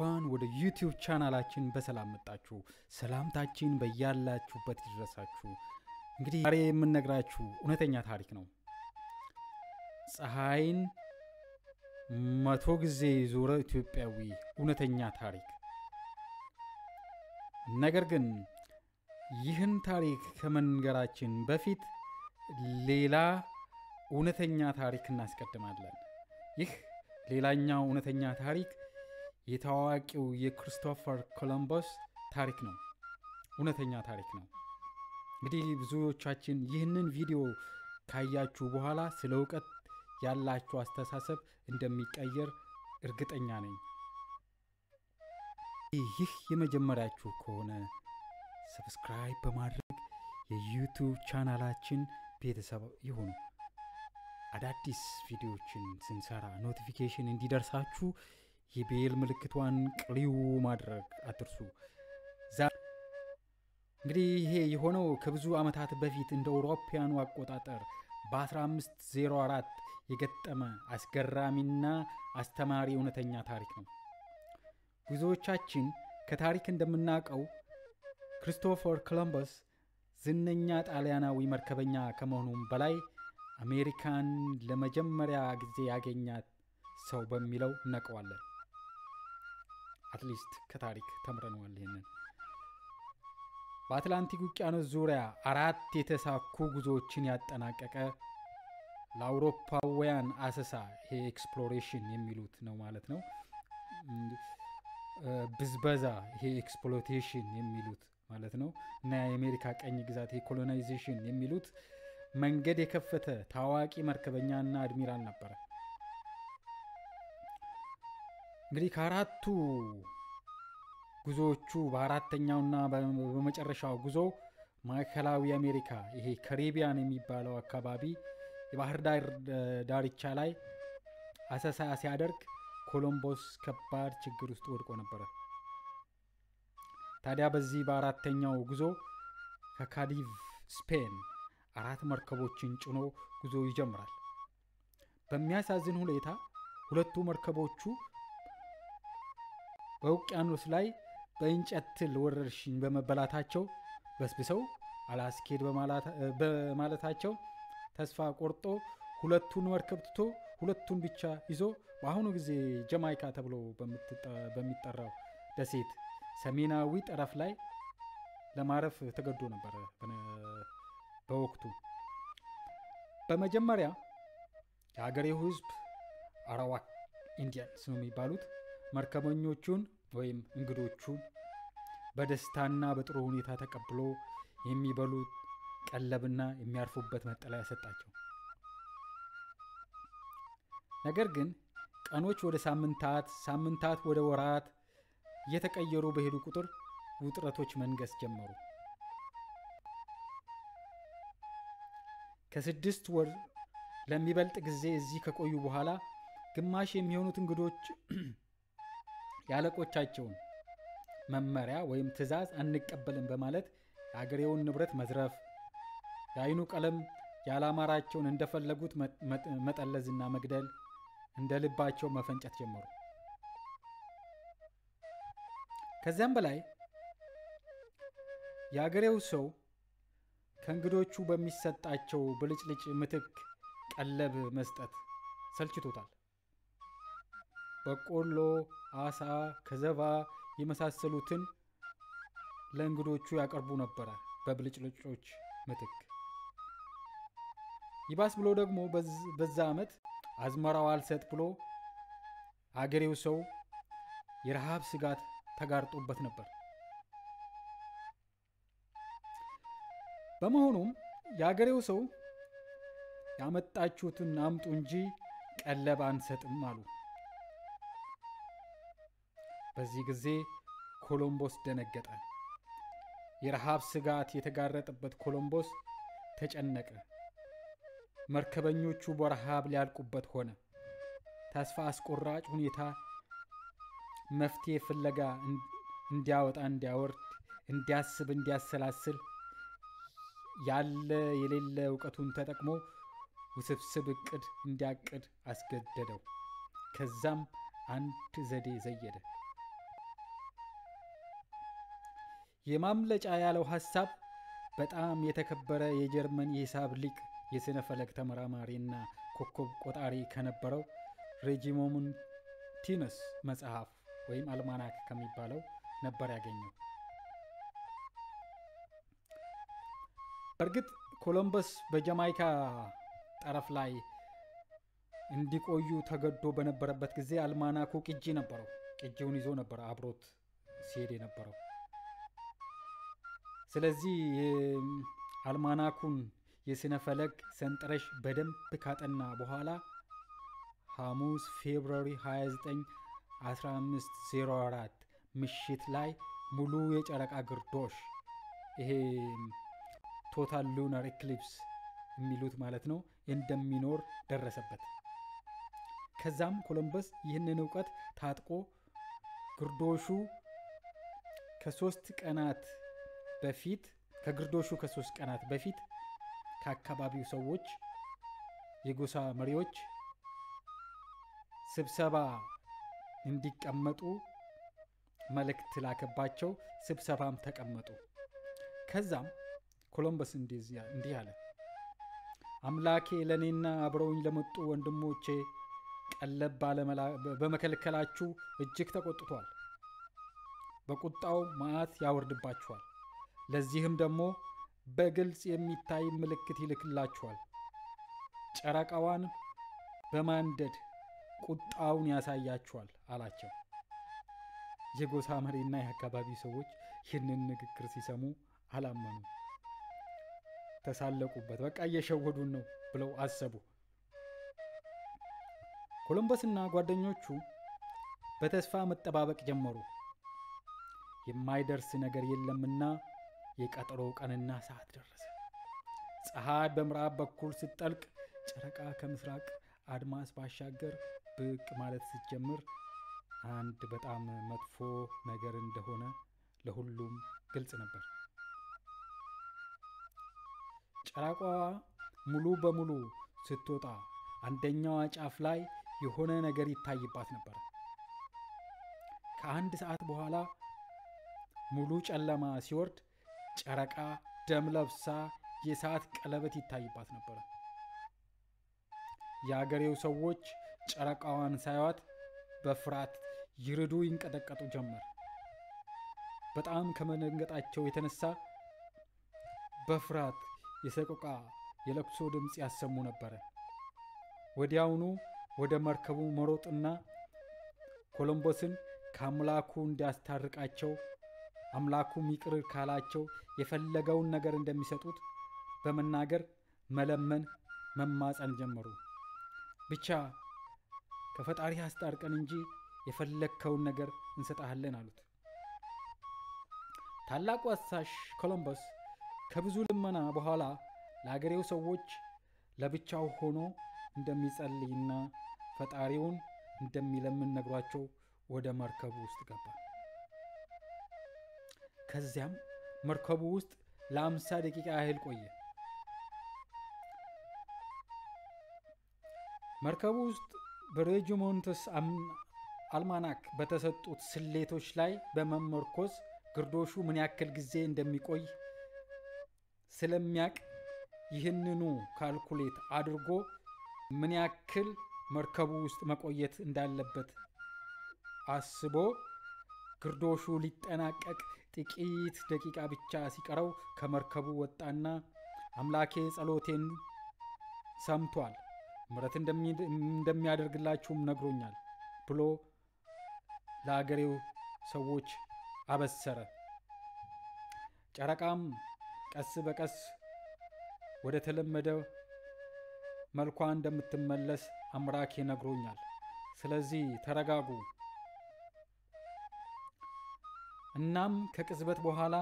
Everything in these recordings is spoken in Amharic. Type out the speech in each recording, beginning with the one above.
እንኳን ወደ ዩቲዩብ ቻናላችን በሰላም መጣችሁ። ሰላምታችን በያላችሁበት ይድረሳችሁ። እንግዲህ ዛሬ የምነግራችሁ እውነተኛ ታሪክ ነው። ፀሐይን መቶ ጊዜ ዞረ ኢትዮጵያዊ እውነተኛ ታሪክ። ነገር ግን ይህን ታሪክ ከመንገራችን በፊት ሌላ እውነተኛ ታሪክ እናስቀድማለን። ይህ ሌላኛው እውነተኛ ታሪክ የታዋቂው የክሪስቶፈር ኮሎምበስ ታሪክ ነው። እውነተኛ ታሪክ ነው። እንግዲህ ብዙዎቻችን ይህንን ቪዲዮ ካያችሁ በኋላ ስለ እውቀት ያላችሁ አስተሳሰብ እንደሚቀየር እርግጠኛ ነኝ። ይህ የመጀመሪያችሁ ከሆነ subscribe በማድረግ የዩቱብ ቻናላችን ቤተሰብ ይሁኑ። አዳዲስ ቪዲዮዎችን ስንሰራ notification እንዲደርሳችሁ የ bell ምልክቷን ክሊክ ማድረግ አትርሱ። እንግዲህ ይሄ የሆነው ከብዙ ዓመታት በፊት እንደ አውሮፓውያኑ አቆጣጠር በ1504 የገጠመ አስገራሚና አስተማሪ እውነተኛ ታሪክ ነው። ብዙዎቻችን ከታሪክ እንደምናውቀው ክሪስቶፈር ኮሎምበስ ዝነኛ ጣሊያናዊ መርከበኛ ከመሆኑም በላይ አሜሪካን ለመጀመሪያ ጊዜ ያገኛት ሰው በሚለው እናውቀዋለን። at least ከታሪክ ተምረነዋል። ይህንን በአትላንቲክ ውቅያኖስ ዙሪያ አራት የተሳኩ ጉዞዎችን ያጠናቀቀ ለአውሮፓውያን አሰሳ ይሄ exploration የሚሉት ነው ማለት ነው። ብዝበዛ ይሄ exploitation የሚሉት ማለት ነው እና የአሜሪካ ቅኝ ግዛት የ colonization የሚሉት መንገድ የከፈተ ታዋቂ መርከበኛና አድሚራል ነበረ። እንግዲህ ከአራቱ ጉዞዎቹ በአራተኛውና በመጨረሻው ጉዞ ማዕከላዊ አሜሪካ ይሄ ካሪቢያን የሚባለው አካባቢ የባህር ዳር ዳርቻ ላይ አሰሳ ሲያደርግ ኮሎምቦስ ከባድ ችግር ውስጥ ወድቆ ነበረ። ታዲያ በዚህ በአራተኛው ጉዞ ከካዲቭ ስፔን አራት መርከቦችን ጭኖ ጉዞ ይጀምራል። በሚያሳዝን ሁኔታ ሁለቱ መርከቦቹ በውቅያኖስ ላይ በእንጨት ትል ወረርሽኝ በመበላታቸው በስብሰው አላስኬድ በማለታቸው ተስፋ ቆርጦ ሁለቱን መርከብ ትቶ ሁለቱን ብቻ ይዞ በአሁኑ ጊዜ ጀማይካ ተብሎ በሚጠራው ደሴት ሰሜናዊ ጠረፍ ላይ ለማረፍ ተገዶ ነበረ። በወቅቱ በመጀመሪያ የሀገሬው ሕዝብ አራዋክ ኢንዲያንስ ነው የሚባሉት መርከበኞቹን ወይም እንግዶቹን በደስታና በጥሩ ሁኔታ ተቀብሎ የሚበሉት ቀለብና የሚያርፉበት መጠለያ ሰጣቸው። ነገር ግን ቀኖች ወደ ሳምንታት፣ ሳምንታት ወደ ወራት እየተቀየሩ በሄዱ ቁጥር ውጥረቶች መንገስ ጀመሩ። ከስድስት ወር ለሚበልጥ ጊዜ እዚህ ከቆዩ በኋላ ግማሽ የሚሆኑት እንግዶች የአለቆቻቸውን መመሪያ ወይም ትዕዛዝ አንቀበልም በማለት የአገሬውን ንብረት መዝረፍ፣ የአይኑ ቀለም ያላማራቸውን እንደፈለጉት መጠለዝና መግደል፣ እንደ ልባቸው መፈንጨት ጀመሩ። ከዚያም በላይ የአገሬው ሰው ከእንግዶቹ በሚሰጣቸው ብልጭልጭ ምትክ ቀለብ መስጠት ሰልችቶታል። በቆሎ፣ አሳ፣ ከዘባ የመሳሰሉትን ለእንግዶቹ ያቀርቡ ነበረ በብልጭልጮች ምትክ። ይባስ ብሎ ደግሞ በዛ ዓመት አዝመራው አልሰጥ ብሎ አገሬው ሰው የረሃብ ስጋት ተጋርጦበት ነበር። በመሆኑም የአገሬው ሰው ያመጣችሁትን አምጡ እንጂ ቀለብ አንሰጥም አሉ። በዚህ ጊዜ ኮሎምቦስ ደነገጠ። የረሃብ ስጋት የተጋረጠበት ኮሎምቦስ ተጨነቀ። መርከበኞቹ በረሃብ ሊያልቁበት ሆነ። ተስፋ አስቆራጭ ሁኔታ መፍትሄ ፍለጋ እንዲያወጣ፣ እንዲያወርድ፣ እንዲያስብ፣ እንዲያሰላስል ያለ የሌለ እውቀቱን ተጠቅሞ ውስብስብ እቅድ እንዲያቅድ አስገደደው። ከዛም አንድ ዘዴ ዘየደ። የማምለጫ ያለው ሀሳብ በጣም የተከበረ የጀርመን የሂሳብ ሊቅ የስነ ፈለክ ተመራማሪና ኮከብ ቆጣሪ ከነበረው ሬጂሞንቲነስ መጽሐፍ ወይም አልማናክ ከሚባለው ነበር ያገኘው። እርግጥ ኮሎምበስ በጃማይካ ጠረፍ ላይ እንዲቆዩ ተገዶ በነበረበት ጊዜ አልማናኩ ቅጂ ነበረው። ቅጂውን ይዞ ነበረ አብሮት ሲሄድ የነበረው። ስለዚህ አልማናኩን የስነ ፈለግ ሰንጠረዥ በደንብ ካጠና በኋላ ሐሙስ ፌብሩዋሪ 29 1504 ምሽት ላይ ሙሉ የጨረቃ ግርዶሽ ይሄ total lunar eclipse የሚሉት ማለት ነው እንደሚኖር ደረሰበት። ከዛም ኮሎምበስ ይህንን እውቀት ታጥቆ ግርዶሹ ከሶስት ቀናት በፊት ከግርዶሹ ከሶስት ቀናት በፊት ከአካባቢው ሰዎች የጎሳ መሪዎች ስብሰባ እንዲቀመጡ መልእክት ላከባቸው። ስብሰባም ተቀመጡ። ከዛም ኮሎምበስ እንዲህ አለ። አምላኬ ለእኔና አብረውኝ ለመጡ ወንድሞቼ ቀለብ በመከልከላችሁ እጅግ ተቆጥቷል። በቁጣው መዓት ያወርድባችኋል። ለዚህም ደግሞ በግልጽ የሚታይ ምልክት ይልክላችኋል። ጨረቃዋን በማንደድ ቁጣውን ያሳያችኋል አላቸው። የጎሳ መሪና የአካባቢ ሰዎች ይህንን ንግግር ሲሰሙ አላመኑ፣ ተሳለቁበት። በቃ እየሸወዱን ነው ብለው አሰቡ። ኮሎምበስና ጓደኞቹ በተስፋ መጠባበቅ ጀመሩ። የማይደርስ ነገር የለምና የቀጠሮ ቀንና ሰዓት ደረሰ። ፀሐይ በምዕራብ በኩል ስትጠልቅ፣ ጨረቃ ከምስራቅ አድማስ ባሻገር ብቅ ማለት ስትጀምር አንድ በጣም መጥፎ ነገር እንደሆነ ለሁሉም ግልጽ ነበር። ጨረቃዋ ሙሉ በሙሉ ስትወጣ አንደኛዋ ጫፍ ላይ የሆነ ነገር ይታይባት ነበር። ከአንድ ሰዓት በኋላ ሙሉ ጨለማ ሲወርድ ጨረቃ ደም ለብሳ የሰዓት ቀለበት ይታይባት ነበር። የአገሬው ሰዎች ጨረቃዋን ሳያዋት በፍርሃት ይርዱ ይንቀጠቀጡ ጀመር። በጣም ከመደንገጣቸው የተነሳ በፍርሃት የሰቆቃ የለቅሶ ድምፅ ያሰሙ ነበረ። ወዲያውኑ ወደ መርከቡ መሮጥና ኮሎምቦስን ከአምላኩ እንዲያስታርቃቸው አምላኩም ይቅር ካላቸው የፈለገውን ነገር እንደሚሰጡት በመናገር መለመን፣ መማፀን ጀመሩ። ብቻ ከፈጣሪ አስታርቀን እንጂ የፈለግከውን ነገር እንሰጣለን አሉት። ታላቁ አሳሽ ኮሎምበስ ከብዙ ልመና በኋላ ለአገሬው ሰዎች ለብቻው ሆኖ እንደሚጸልይና ፈጣሪውን እንደሚለምን ነግሯቸው ወደ መርከቡ ውስጥ ገባ። ከዚያም መርከቡ ውስጥ ለአምሳ ደቂቃ ያህል ቆየ። መርከቡ ውስጥ በሬጂሞንትስ አልማናክ በተሰጡት ስሌቶች ላይ በመመርኮዝ ግርዶሹ ምን ያክል ጊዜ እንደሚቆይ ስለሚያቅ ይህንኑ ካልኩሌት አድርጎ ምን ያክል መርከቡ ውስጥ መቆየት እንዳለበት አስቦ ግርዶሹ ሊጠናቀቅ ጥቂት ደቂቃ ብቻ ሲቀረው ከመርከቡ ወጣና አምላኬ ጸሎቴን ሰምቷል፣ ምሕረት እንደሚያደርግላችሁም ነግሮኛል ብሎ ለአገሬው ሰዎች አበሰረ። ጨረቃም ቀስ በቀስ ወደ ተለመደ መልኳ እንደምትመለስ አምላኬ ነግሮኛል። ስለዚህ ተረጋጉ። እናም ከቅጽበት በኋላ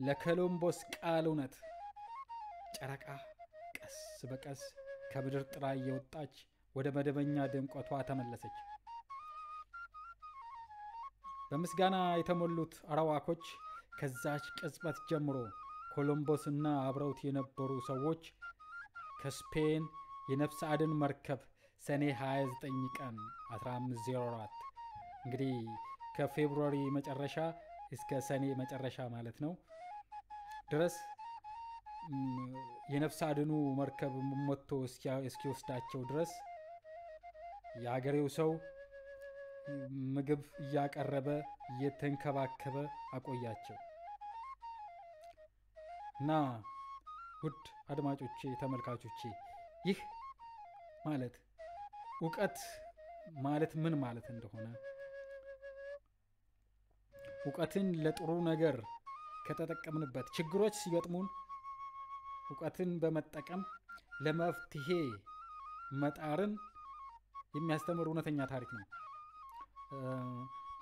ለኮሎምቦስ ቃል እውነት ጨረቃ ቀስ በቀስ ከምድር ጥላ እየወጣች ወደ መደበኛ ድምቀቷ ተመለሰች። በምስጋና የተሞሉት አረዋኮች ከዛች ቅጽበት ጀምሮ ኮሎምቦስ እና አብረውት የነበሩ ሰዎች ከስፔን የነፍስ አድን መርከብ ሰኔ 29 ቀን 1504 እንግዲህ ከፌብሩዋሪ መጨረሻ እስከ ሰኔ መጨረሻ ማለት ነው። ድረስ የነፍስ አድኑ መርከብ ሞቶ እስኪወስዳቸው ድረስ የሀገሬው ሰው ምግብ እያቀረበ እየተንከባከበ አቆያቸው። እና ውድ አድማጮቼ ተመልካቾቼ ይህ ማለት እውቀት ማለት ምን ማለት እንደሆነ እውቀትን ለጥሩ ነገር ከተጠቀምንበት ችግሮች ሲገጥሙን እውቀትን በመጠቀም ለመፍትሄ መጣርን የሚያስተምር እውነተኛ ታሪክ ነው።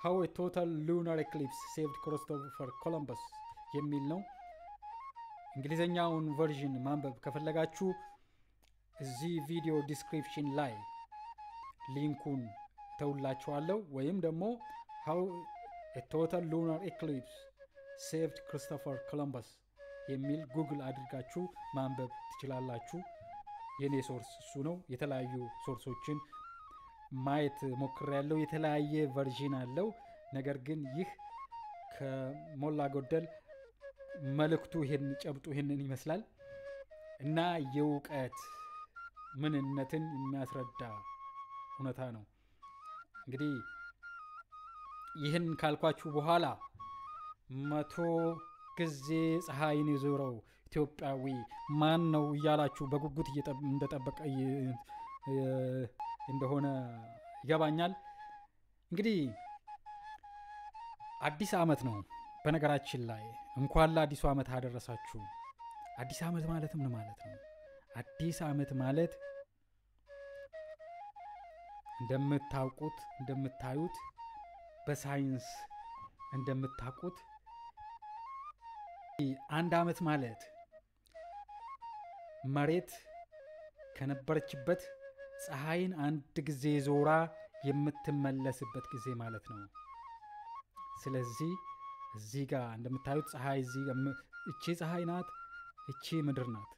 how total lunar eclipse saved Christopher Columbus የሚል ነው። እንግሊዝኛውን version ማንበብ ከፈለጋችሁ እዚህ ቪዲዮ description ላይ link ኡን ተውላችኋለሁ ወይም ደግሞ how total lunar eclipse saved Christopher Columbus የሚል ጉግል አድርጋችሁ ማንበብ ትችላላችሁ። የኔ source እሱ ነው። የተለያዩ source ኦችን ማየት ሞክር ያለው የተለያየ version አለው። ነገር ግን ይህ ከሞላ ጎደል መልእክቱ ይህን ጨብጡ ይህንን ይመስላል። እና የእውቀት ምንነትን የሚያስረዳ እውነታ ነው። እንግዲህ ይህን ካልኳችሁ በኋላ መቶ ጊዜ ፀሐይን የዞረው ኢትዮጵያዊ ማን ነው እያላችሁ በጉጉት እንደጠበቀ እንደሆነ ይገባኛል። እንግዲህ አዲስ አመት ነው። በነገራችን ላይ እንኳን ለአዲሱ ዓመት አደረሳችሁ። አዲስ ዓመት ማለት ምን ማለት ነው? አዲስ ዓመት ማለት እንደምታውቁት እንደምታዩት በሳይንስ እንደምታውቁት አንድ ዓመት ማለት መሬት ከነበረችበት ፀሐይን አንድ ጊዜ ዞራ የምትመለስበት ጊዜ ማለት ነው። ስለዚህ እዚህ ጋር እንደምታዩት ፀሐይ እቺ ፀሐይ ናት እቺ ምድር ናት።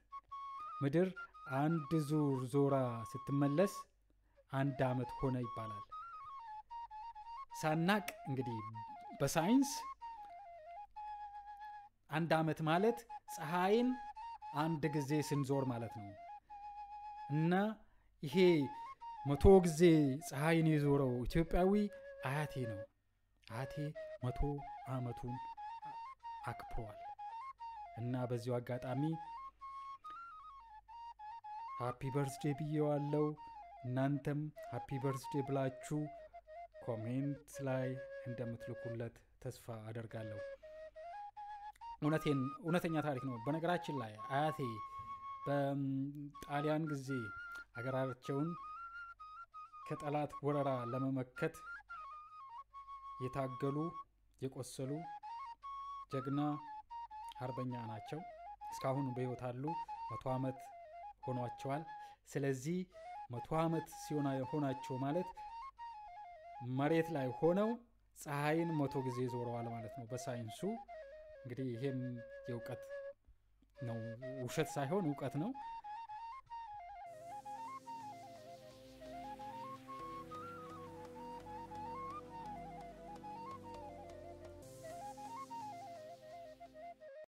ምድር አንድ ዙር ዞራ ስትመለስ አንድ ዓመት ሆነ ይባላል ሳናቅ እንግዲህ በሳይንስ አንድ ዓመት ማለት ፀሐይን አንድ ጊዜ ስንዞር ማለት ነው። እና ይሄ መቶ ጊዜ ፀሐይን የዞረው ኢትዮጵያዊ አያቴ ነው። አያቴ መቶ አመቱን አክብሯል። እና በዚሁ አጋጣሚ happy birthday ብዬዋለው እናንተም happy birthday ብላችሁ comment ላይ እንደምትልኩለት ተስፋ አደርጋለሁ። እውነተኛ ታሪክ ነው። በነገራችን ላይ አያቴ በጣሊያን ጊዜ አገራቸውን ከጠላት ወረራ ለመመከት የታገሉ የቆሰሉ ጀግና አርበኛ ናቸው። እስካሁን በህይወት አሉ። መቶ ዓመት ሆኗቸዋል። ስለዚህ መቶ ዓመት ሲሆና ሆናቸው ማለት መሬት ላይ ሆነው ፀሐይን መቶ ጊዜ ዞረዋል ማለት ነው። በሳይንሱ እንግዲህ ይሄም የእውቀት ነው ውሸት ሳይሆን እውቀት ነው